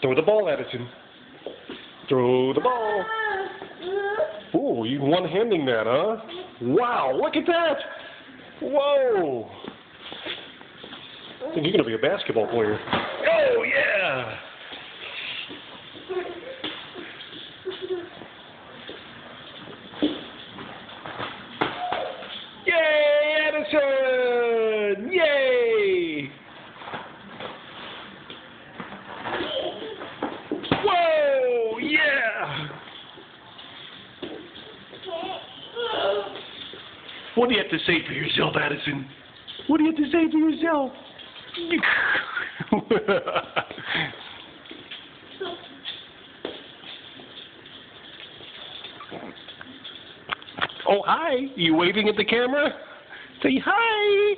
Throw the ball, Addison. Throw the ball. Ooh, you one-handing that, huh? Wow, look at that! Whoa! I think you're going to be a basketball player. Oh, yeah! Yay, Addison! Yay! Whoa, yeah! What do you have to say for yourself, Addison? What do you have to say for yourself? oh, hi. You waving at the camera? Say hi.